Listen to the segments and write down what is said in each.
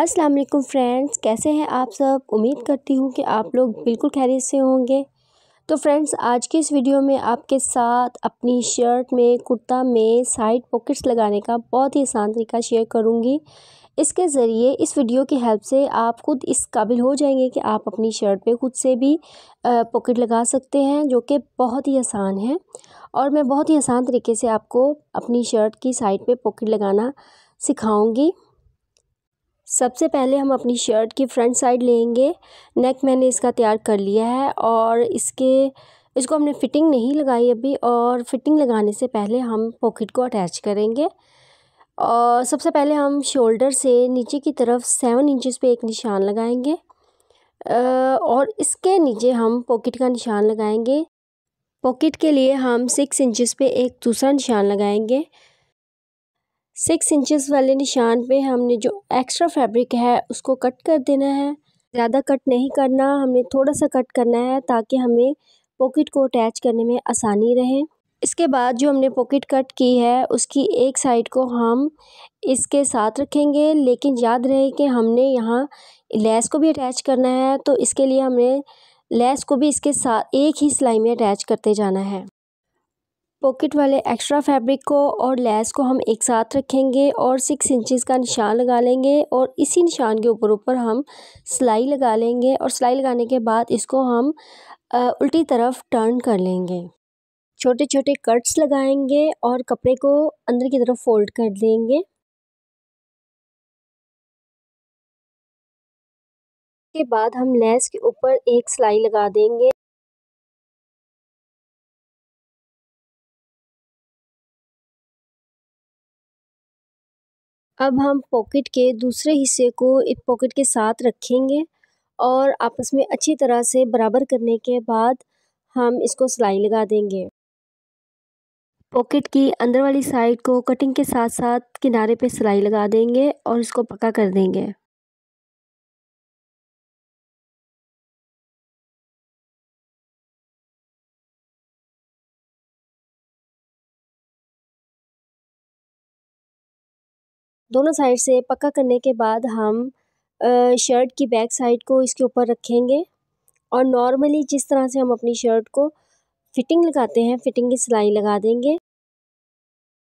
अस्सलाम वालेकुम फ्रेंड्स, कैसे हैं आप सब? उम्मीद करती हूँ कि आप लोग बिल्कुल खैरियत से होंगे। तो फ्रेंड्स, आज की इस वीडियो में आपके साथ अपनी शर्ट में, कुर्ता में साइड पॉकेट्स लगाने का बहुत ही आसान तरीका शेयर करूँगी। इसके ज़रिए इस वीडियो की हेल्प से आप खुद इस काबिल हो जाएँगे कि आप अपनी शर्ट पे खुद से भी पॉकेट लगा सकते हैं, जो कि बहुत ही आसान है। और मैं बहुत ही आसान तरीके से आपको अपनी शर्ट की साइड पे पॉकेट लगाना सिखाऊँगी। सबसे पहले हम अपनी शर्ट की फ्रंट साइड लेंगे। नेक मैंने इसका तैयार कर लिया है और इसके, इसको हमने फ़िटिंग नहीं लगाई अभी और फिटिंग लगाने से पहले हम पॉकेट को अटैच करेंगे। और सबसे पहले हम शोल्डर से नीचे की तरफ़ सेवन इंचज़ पे एक निशान लगाएँगे। और इसके नीचे हम पॉकेट का निशान लगाएँगे। पॉकेट के लिए हम सिक्स इंचज़ पे एक दूसरा निशान लगाएँगे। सिक्स इंचेस वाले निशान पे हमने जो एक्स्ट्रा फैब्रिक है उसको कट कर देना है। ज़्यादा कट नहीं करना, हमने थोड़ा सा कट करना है ताकि हमें पॉकेट को अटैच करने में आसानी रहे। इसके बाद जो हमने पॉकेट कट की है, उसकी एक साइड को हम इसके साथ रखेंगे, लेकिन याद रहे कि हमने यहाँ लेस को भी अटैच करना है तो इसके लिए हमें लेस को भी इसके साथ एक ही सिलाई में अटैच करते जाना है। पॉकेट वाले एक्स्ट्रा फैब्रिक को और लेस को हम एक साथ रखेंगे और सिक्स इंचज़ का निशान लगा लेंगे और इसी निशान के ऊपर ऊपर हम सिलाई लगा लेंगे और सिलाई लगाने के बाद इसको हम उल्टी तरफ़ टर्न कर लेंगे। छोटे छोटे कट्स लगाएँगे और कपड़े को अंदर की तरफ़ फोल्ड कर देंगे। के बाद हम लेस के ऊपर एक सिलाई लगा देंगे। अब हम पॉकेट के दूसरे हिस्से को एक पॉकेट के साथ रखेंगे और आपस में अच्छी तरह से बराबर करने के बाद हम इसको सिलाई लगा देंगे। पॉकेट की अंदर वाली साइड को कटिंग के साथ साथ किनारे पे सिलाई लगा देंगे और इसको पक्का कर देंगे। दोनों साइड से पक्का करने के बाद हम शर्ट की बैक साइड को इसके ऊपर रखेंगे। और नॉर्मली जिस तरह से हम अपनी शर्ट को फिटिंग लगाते हैं, फिटिंग की सिलाई लगा देंगे।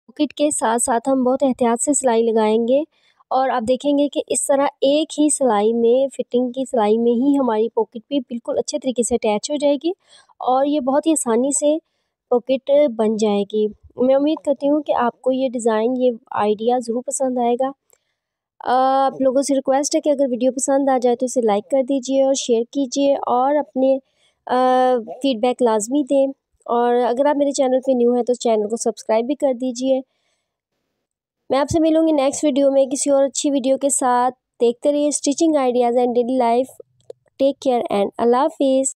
पॉकेट के साथ साथ हम बहुत एहतियात से सिलाई लगाएँगे। और आप देखेंगे कि इस तरह एक ही सिलाई में, फिटिंग की सिलाई में ही हमारी पॉकेट भी बिल्कुल अच्छे तरीके से अटैच हो जाएगी। और ये बहुत ही आसानी से पॉकेट बन जाएगी। मैं उम्मीद करती हूँ कि आपको ये डिज़ाइन ये आइडिया ज़रूर पसंद आएगा। आप लोगों से रिक्वेस्ट है कि अगर वीडियो पसंद आ जाए तो इसे लाइक कर दीजिए और शेयर कीजिए और अपने फीडबैक लाजमी दें। और अगर आप मेरे चैनल पे न्यू हैं तो चैनल को सब्सक्राइब भी कर दीजिए। मैं आपसे मिलूँगी नेक्स्ट वीडियो में किसी और अच्छी वीडियो के साथ। देखते रहिए stitching ideas and daily life take care and अल्लाह हाफिज़